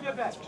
siebie becz.